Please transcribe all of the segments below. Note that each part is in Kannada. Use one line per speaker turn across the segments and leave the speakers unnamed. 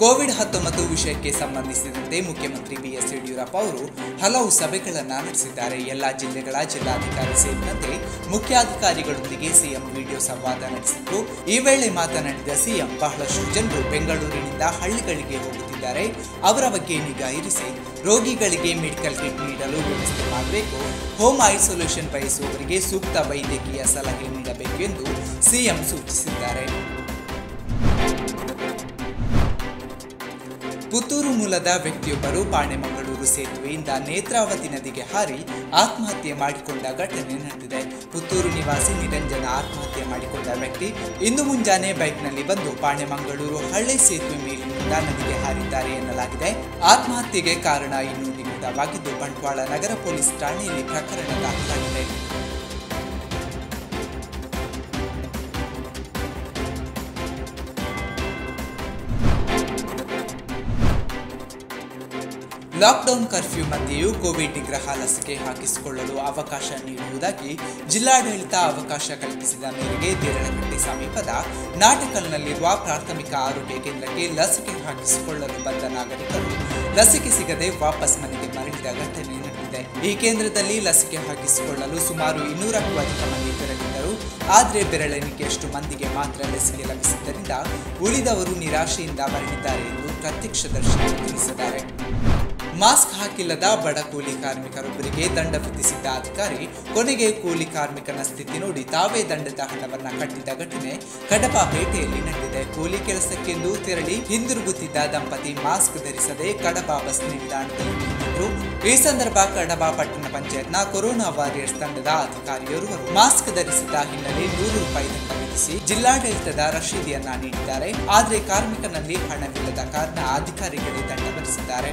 ಕೋವಿಡ್ ಹತ್ತೊಂಬತ್ತು ವಿಷಯಕ್ಕೆ ಸಂಬಂಧಿಸಿದಂತೆ ಮುಖ್ಯಮಂತ್ರಿ ಬಿಎಸ್ ಯಡಿಯೂರಪ್ಪ ಅವರು ಹಲವು ಸಭೆಗಳನ್ನು ನಡೆಸಿದ್ದಾರೆ. ಎಲ್ಲ ಜಿಲ್ಲೆಗಳ ಜಿಲ್ಲಾಧಿಕಾರಿ ಸೇರಿದಂತೆ ಮುಖ್ಯಾಧಿಕಾರಿಗಳೊಂದಿಗೆ ಸಿಎಂ ವಿಡಿಯೋ ಸಂವಾದ ನಡೆಸಿದ್ದು, ಈ ವೇಳೆ ಮಾತನಾಡಿದ ಸಿಎಂ, ಬಹಳಷ್ಟು ಜನರು ಬೆಂಗಳೂರಿನಿಂದ ಹಳ್ಳಿಗಳಿಗೆ ಹೋಗುತ್ತಿದ್ದಾರೆ. ಅವರ ಬಗ್ಗೆ ನಿಗಾ ಇರಿಸಿ, ರೋಗಿಗಳಿಗೆ ಮೆಡಿಕಲ್ ಕಿಟ್ ನೀಡಲು ವ್ಯವಸ್ಥೆ ಮಾಡಬೇಕು. ಹೋಮ್ ಐಸೋಲೇಷನ್ ಬಯಸುವವರಿಗೆ ಸೂಕ್ತ ವೈದ್ಯಕೀಯ ಸಲಹೆ ನೀಡಬೇಕು ಎಂದು ಸಿಎಂ ಸೂಚಿಸಿದ್ದಾರೆ. ಪುತ್ತೂರು ಮೂಲದ ವ್ಯಕ್ತಿಯೊಬ್ಬರು ಪಾಣೆಮಂಗಳೂರು ಸೇತುವೆಯಿಂದ ನೇತ್ರಾವತಿ ನದಿಗೆ ಹಾರಿ ಆತ್ಮಹತ್ಯೆ ಮಾಡಿಕೊಂಡ ಘಟನೆ ನಡೆದಿದೆ. ಪುತ್ತೂರು ನಿವಾಸಿ ನಿರಂಜನ ಆತ್ಮಹತ್ಯೆ ಮಾಡಿಕೊಂಡ ವ್ಯಕ್ತಿ ಇಂದು ಮುಂಜಾನೆ ಬೈಕ್ನಲ್ಲಿ ಬಂದು ಪಾಣೆಮಂಗಳೂರು ಹಳ್ಳಿ ಸೇತುವೆ ಮೇಲಿನಿಂದ ನದಿಗೆ ಹಾರಿದ್ದಾರೆ ಎನ್ನಲಾಗಿದೆ. ಆತ್ಮಹತ್ಯೆಗೆ ಕಾರಣ ಇನ್ನೂ ನಿಗೂಢವಾಗಿದ್ದು, ಬಂಟ್ವಾಳ ನಗರ ಪೊಲೀಸ್ ಠಾಣೆಯಲ್ಲಿ ಪ್ರಕರಣ ದಾಖಲಾಗಿದೆ. ಲಾಕ್ಡೌನ್ ಕರ್ಫ್ಯೂ ಮಧ್ಯೆಯೂ ಕೋವಿಡ್ ನಿಗ್ರಹ ಲಸಿಕೆ ಹಾಕಿಸಿಕೊಳ್ಳಲು ಅವಕಾಶ ನೀಡುವುದಾಗಿ ಜಿಲ್ಲಾಡಳಿತ ಅವಕಾಶ ಕಲ್ಪಿಸಿದ ಮೇರೆಗೆ ದೇರಳಕಟ್ಟೆ ಸಮೀಪದ ನಾಟಕಲ್ನಲ್ಲಿರುವ ಪ್ರಾಥಮಿಕ ಆರೋಗ್ಯ ಕೇಂದ್ರಕ್ಕೆ ಲಸಿಕೆ ಹಾಕಿಸಿಕೊಳ್ಳಲು ಬಂದ ನಾಗರಿಕರು ಲಸಿಕೆ ಸಿಗದೆ ವಾಪಸ್ ಮನೆಗೆ ಮರಳಿದ ಘಟನೆ ನಡೆದಿದೆ. ಈ ಕೇಂದ್ರದಲ್ಲಿ ಲಸಿಕೆ ಹಾಕಿಸಿಕೊಳ್ಳಲು ಸುಮಾರು ಇನ್ನೂರಕ್ಕೂ ಅಧಿಕ ಮಂದಿ ತೆರಳಿದ್ದರು. ಆದರೆ ಬೆರಳೆಣಿಕೆಯಷ್ಟು ಮಂದಿಗೆ ಮಾತ್ರ ಲಸಿಕೆ ಲಭಿಸಿದ್ದರಿಂದ ಉಳಿದವರು ನಿರಾಶೆಯಿಂದ ಮರಳಿದ್ದಾರೆ ಎಂದು ಪ್ರತ್ಯಕ್ಷದರ್ಶಿಗಳು ತಿಳಿಸಿದ್ದಾರೆ. ಮಾಸ್ಕ್ ಹಾಕಿಲ್ಲದ ಬಡ ಕೂಲಿ ಕಾರ್ಮಿಕರೊಬ್ಬರಿಗೆ ದಂಡ ವಿಧಿಸಿದ್ದ ಅಧಿಕಾರಿ, ಕೊನೆಗೆ ಕೂಲಿ ಕಾರ್ಮಿಕನ ಸ್ಥಿತಿ ನೋಡಿ ತಾವೇ ದಂಡದ ಹಣವನ್ನು ಕಟ್ಟಿದ ಘಟನೆ ಕಡಪ ಪೇಟೆಯಲ್ಲಿ ನಡೆದಿದೆ. ಕೂಲಿ ಕೆಲಸಕ್ಕೆಂದು ತೆರಳಿ ಹಿಂದಿರುಗುತ್ತಿದ್ದ ದಂಪತಿ ಮಾಸ್ಕ್ ಧರಿಸದೆ ಕಡಬ ಬಸ್ ನಿಲ್ದಾಣದಲ್ಲಿ ಈ ಸಂದರ್ಭ ಕಡಬ ಪಟ್ಟಣ ಪಂಚಾಯತ್ನ ಕೊರೋನಾ ವಾರಿಯರ್ಸ್ ತಂಡದ ಅಧಿಕಾರಿಯೋರ್ವರು ಮಾಸ್ಕ್ ಧರಿಸಿದ ಹಿನ್ನೆಲೆ ನೂರು ರೂಪಾಯಿ ದಂಡ ವಿಧಿಸಿ ಜಿಲ್ಲಾಡಳಿತದ ರಶೀದಿಯನ್ನ ನೀಡಿದ್ದಾರೆ. ಆದರೆ ಕಾರ್ಮಿಕನಲ್ಲಿ ಹಣವಿಲ್ಲದ ಕಾರಣ ಅಧಿಕಾರಿಗಳೇ ದಂಡ ಭರಿಸಿದ್ದಾರೆ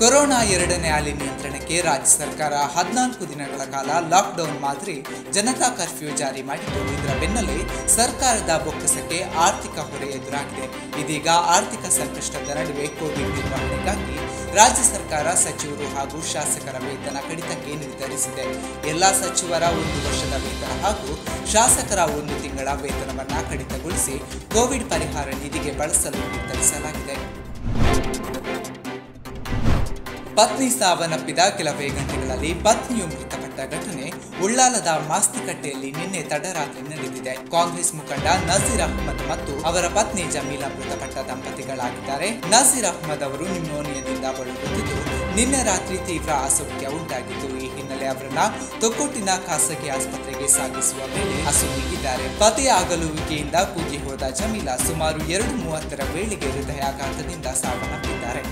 ಕೊರೋನಾ ಎರಡನೇ ಅಲೆ ನಿಯಂತ್ರಣಕ್ಕೆ ರಾಜ್ಯ ಸರ್ಕಾರ ಹದಿನಾಲ್ಕು ದಿನಗಳ ಕಾಲ ಲಾಕ್ಡೌನ್ ಮಾದರಿ ಜನತಾ ಕರ್ಫ್ಯೂ ಜಾರಿ ಮಾಡಿದ್ದು, ಇದರ ಬೆನ್ನಲ್ಲೇ ಸರ್ಕಾರದ ಬೊಕ್ಕಸಕ್ಕೆ ಆರ್ಥಿಕ ಹೊರೆ ಎದುರಾಗಿದೆ. ಇದೀಗ ಆರ್ಥಿಕ ಸಂಕಷ್ಟದ ನಡುವೆ ಕೋವಿಡ್ ನಿರ್ವಹಣೆಗಾಗಿ ರಾಜ್ಯ ಸರ್ಕಾರ ಸಚಿವರು ಹಾಗೂ ಶಾಸಕರ ವೇತನ ಕಡಿತಕ್ಕೆ ನಿರ್ಧರಿಸಿದೆ. ಎಲ್ಲ ಸಚಿವರ ಒಂದು ವರ್ಷದ ವೇತನ ಹಾಗೂ ಶಾಸಕರ ಒಂದು ತಿಂಗಳ ವೇತನವನ್ನು ಕಡಿತಗೊಳಿಸಿ ಕೋವಿಡ್ ಪರಿಹಾರ ನಿಧಿಗೆ ಬಳಸಲು ನಿರ್ಧರಿಸಲಾಗಿದೆ. ಪತ್ನಿ ಸಾವನ್ನಪ್ಪಿದ ಕೆಲವೇ ಗಂಟೆಗಳಲ್ಲಿ ಪತ್ನಿಯು ಮೃತಪಟ್ಟ ಘಟನೆ ಉಳ್ಳಾಲದ ಮಾಸ್ತಿಕಟ್ಟೆಯಲ್ಲಿ ನಿನ್ನೆ ತಡರಾತ್ರಿ ನಡೆದಿದೆ. ಕಾಂಗ್ರೆಸ್ ಮುಖಂಡ ನಸೀರ್ ಅಹ್ಮದ್ ಮತ್ತು ಅವರ ಪತ್ನಿ ಜಮೀಲಾ ಮೃತಪಟ್ಟ ದಂಪತಿಗಳಾಗಿದ್ದಾರೆ. ನಸೀರ್ ಅಹ್ಮದ್ ಅವರು ನ್ಯೂಮೋನಿಯಾದಿಂದ ಬಳಲುತ್ತಿದ್ದು ನಿನ್ನೆ ರಾತ್ರಿ ತೀವ್ರ ಅಸೌಖ್ಯ ಉಂಟಾಗಿದ್ದು, ಈ ಹಿನ್ನೆಲೆ ಅವರನ್ನ ತೊಕ್ಕೊಟ್ಟಿನ ಖಾಸಗಿ ಆಸ್ಪತ್ರೆಗೆ ಸಾಗಿಸುವ ವೇಳೆ ಅಸುನೀಗಿದ್ದಾರೆ ಪತಿ ಆಗಲುವಿಕೆಯಿಂದ ಕೂಗಿ ಹೋದ ಜಮೀಲಾ ಸುಮಾರು ಎರಡು ಮೂವತ್ತರ ವೇಳೆಗೆ ಹೃದಯಾಘಾತದಿಂದ ಸಾವನ್ನಪ್ಪಿದ್ದಾರೆ.